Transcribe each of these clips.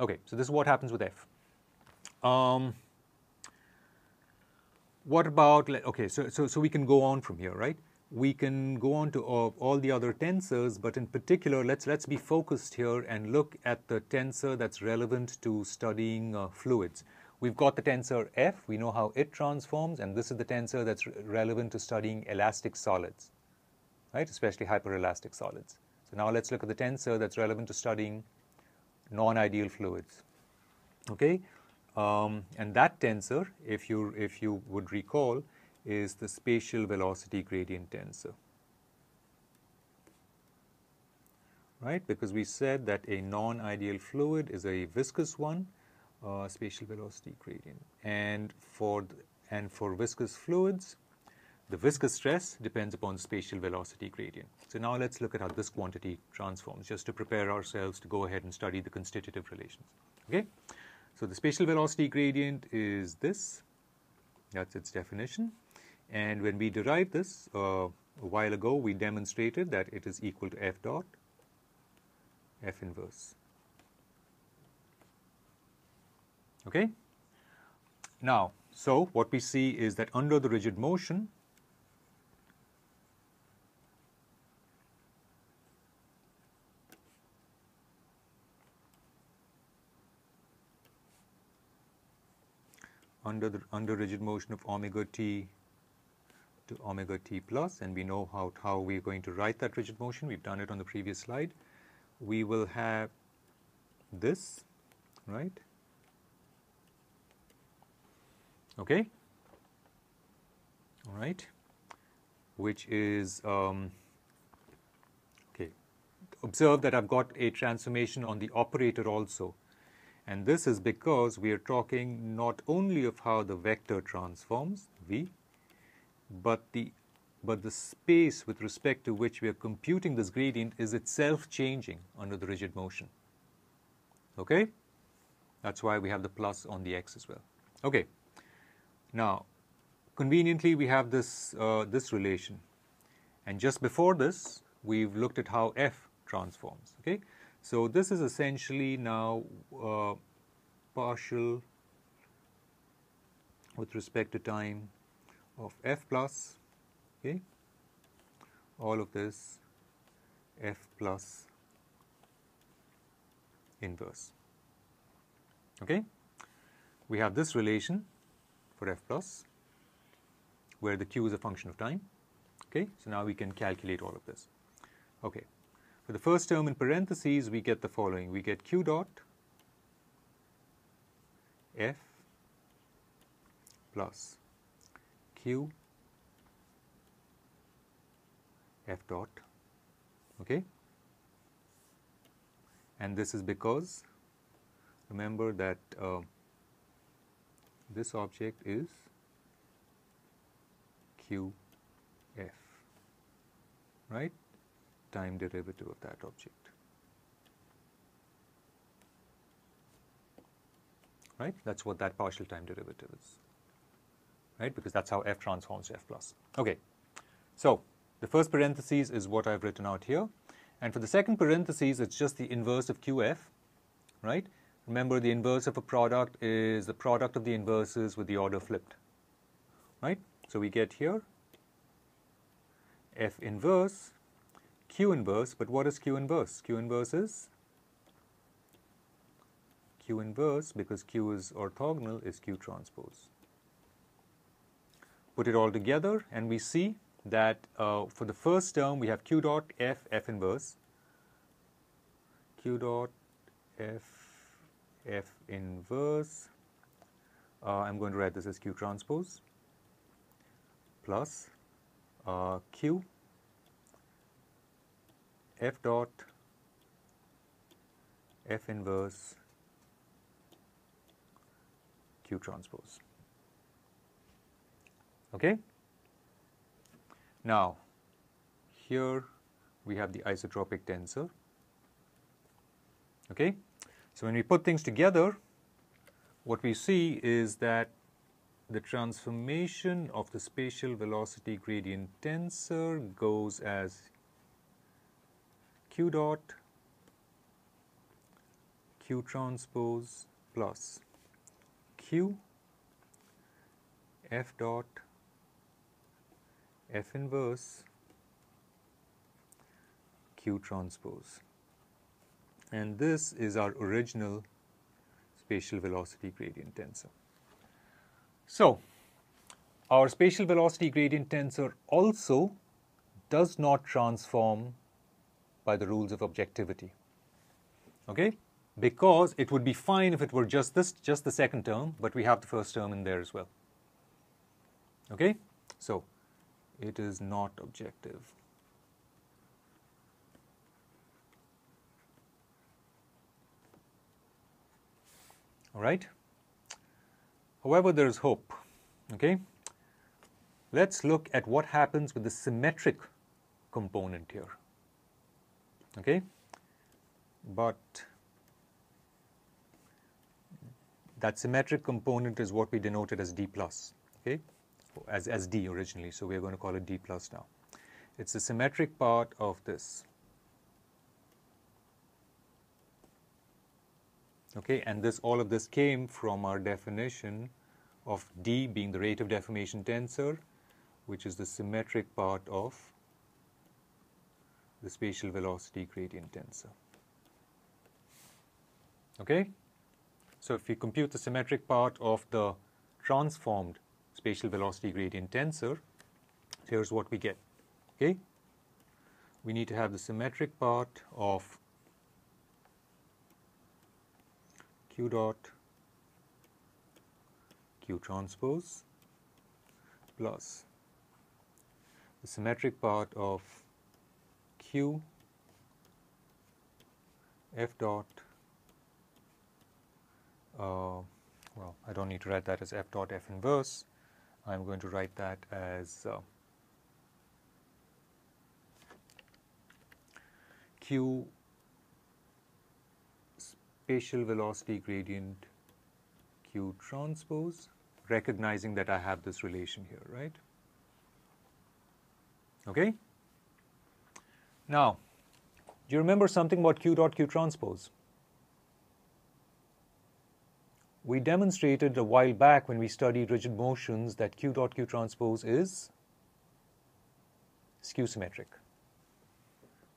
Okay, so this is what happens with f. Um, what about, okay, so, so, so we can go on from here, right? We can go on to all, all the other tensors, but in particular, let's, let's be focused here and look at the tensor that's relevant to studying uh, fluids. We've got the tensor F, we know how it transforms, and this is the tensor that's re relevant to studying elastic solids, right, especially hyperelastic solids. So now let's look at the tensor that's relevant to studying non-ideal fluids. Okay, um, and that tensor, if you if you would recall, is the spatial velocity gradient tensor. Right, because we said that a non-ideal fluid is a viscous one, uh, spatial velocity gradient, and for and for viscous fluids, the viscous stress depends upon spatial velocity gradient. So now let's look at how this quantity transforms, just to prepare ourselves to go ahead and study the constitutive relations. Okay, so the spatial velocity gradient is this. That's its definition. And when we derived this uh, a while ago, we demonstrated that it is equal to f dot f inverse. Okay. Now, so what we see is that under the rigid motion, under the under rigid motion of omega t to omega t plus and we know how, how we're going to write that rigid motion. We've done it on the previous slide. We will have this, right? Okay? All right? Which is, um, okay, observe that I've got a transformation on the operator also. And this is because we are talking not only of how the vector transforms, v, but the, but the space with respect to which we are computing this gradient is itself changing under the rigid motion. Okay? That's why we have the plus on the x as well. Okay. Now, conveniently, we have this, uh, this relation. And just before this, we've looked at how f transforms. Okay? So this is essentially now uh, partial with respect to time of f plus, okay, all of this f plus inverse. Okay, we have this relation for f plus where the q is a function of time. Okay, so now we can calculate all of this. Okay. For the first term in parentheses, we get the following. We get q dot f plus q f dot, okay? And this is because, remember that uh, this object is q f, right? Time derivative of that object. Right? That's what that partial time derivative is. Right? Because that's how f transforms to f plus. Okay. So the first parenthesis is what I've written out here. And for the second parenthesis, it's just the inverse of qf. Right? Remember, the inverse of a product is the product of the inverses with the order flipped. Right? So we get here f inverse Q inverse, but what is Q inverse? Q inverse is Q inverse, because Q is orthogonal, is Q transpose. Put it all together and we see that uh, for the first term we have Q dot F, F inverse, Q dot F, F inverse, uh, I'm going to write this as Q transpose, plus uh, Q f dot f inverse q transpose. Okay? Now, here we have the isotropic tensor. Okay? So when we put things together, what we see is that the transformation of the spatial velocity gradient tensor goes as q dot q transpose plus q f dot f inverse q transpose and this is our original spatial velocity gradient tensor. So, our spatial velocity gradient tensor also does not transform by the rules of objectivity. Okay? Because it would be fine if it were just this, just the second term, but we have the first term in there as well. Okay? So, it is not objective. All right? However, there is hope. Okay? Let's look at what happens with the symmetric component here. Okay? But that symmetric component is what we denoted as D plus, okay? As, as D originally, so we're going to call it D plus now. It's the symmetric part of this. Okay, and this all of this came from our definition of D being the rate of deformation tensor, which is the symmetric part of the spatial velocity gradient tensor. Okay? So if we compute the symmetric part of the transformed spatial velocity gradient tensor, here's what we get. Okay? We need to have the symmetric part of q dot q transpose plus the symmetric part of q f dot uh, well I don't need to write that as f dot f inverse. I'm going to write that as uh, q spatial velocity gradient q transpose recognizing that I have this relation here right? Okay now do you remember something about q dot q transpose we demonstrated a while back when we studied rigid motions that q dot q transpose is skew symmetric.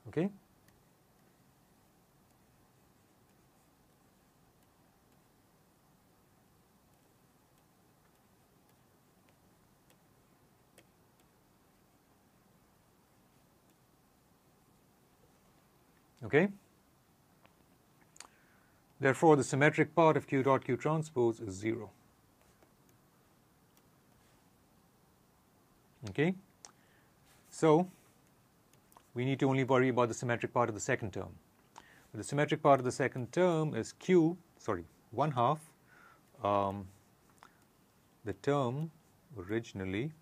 Okay? Okay? Therefore, the symmetric part of q dot q transpose is 0. Okay? So, we need to only worry about the symmetric part of the second term. The symmetric part of the second term is q, sorry, 1 half um, the term originally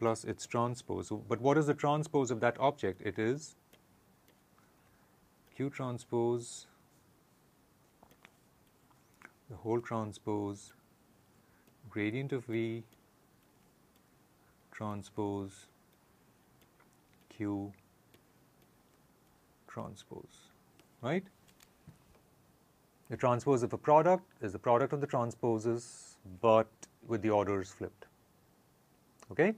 plus its transpose. But what is the transpose of that object? It is Q transpose, the whole transpose, gradient of V transpose Q transpose, right? The transpose of a product is the product of the transposes, but with the orders flipped. Okay?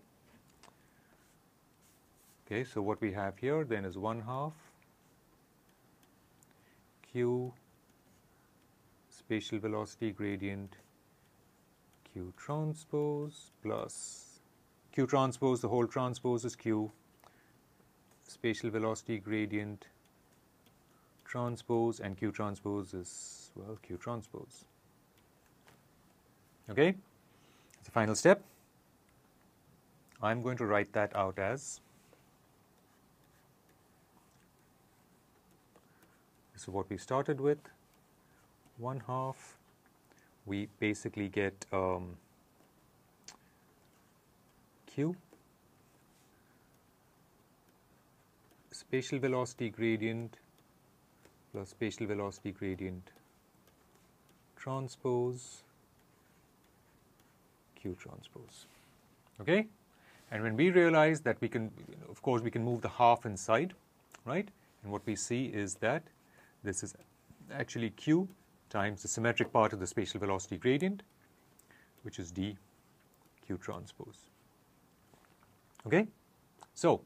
Okay, so what we have here then is 1 half q spatial velocity gradient q transpose plus q transpose, the whole transpose is q, spatial velocity gradient transpose and q transpose is, well, q transpose. Okay? The final step. I'm going to write that out as So what we started with, one half, we basically get um, q. Spatial velocity gradient plus spatial velocity gradient transpose q transpose. Okay? And when we realize that we can of course we can move the half inside right? And what we see is that this is actually q times the symmetric part of the spatial velocity gradient, which is d q transpose. Okay? So,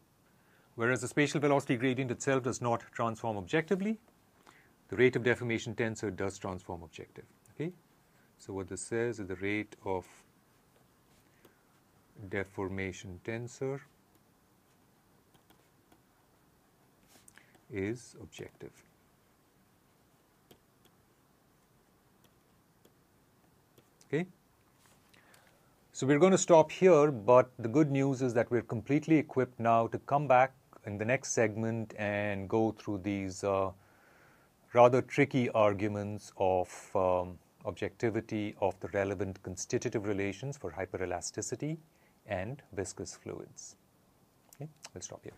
whereas the spatial velocity gradient itself does not transform objectively, the rate of deformation tensor does transform objective. Okay? So what this says is the rate of deformation tensor is objective. Okay? So we're going to stop here, but the good news is that we're completely equipped now to come back in the next segment and go through these uh, rather tricky arguments of um, objectivity of the relevant constitutive relations for hyperelasticity and viscous fluids. Okay, we'll stop here.